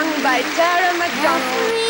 sung by Tara McDonald.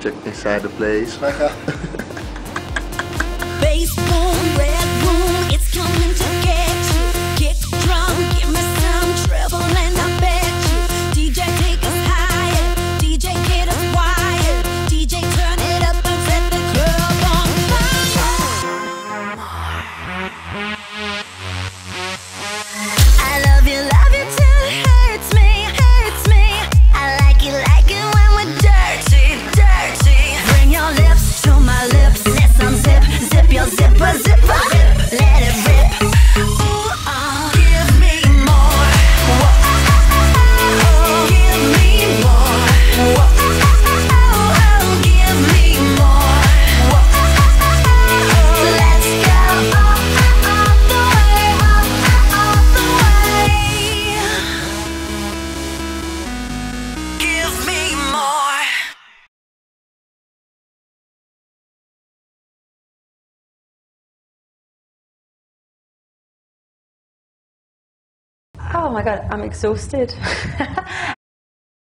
check inside the place. Baseball. oh my God, I'm exhausted.